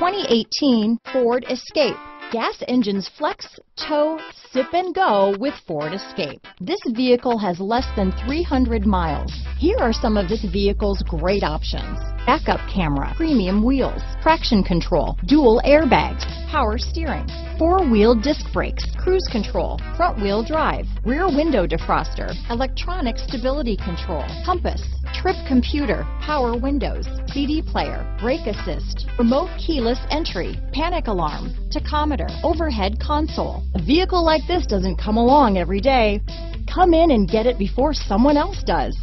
2018 Ford Escape. Gas engines flex, tow, sip and go with Ford Escape. This vehicle has less than 300 miles. Here are some of this vehicle's great options. Backup camera, premium wheels, traction control, dual airbags, power steering, four-wheel disc brakes, cruise control, front-wheel drive, rear window defroster, electronic stability control, compass, trip computer, power windows, CD player, brake assist, remote keyless entry, panic alarm, tachometer, overhead console. A vehicle like this doesn't come along every day. Come in and get it before someone else does.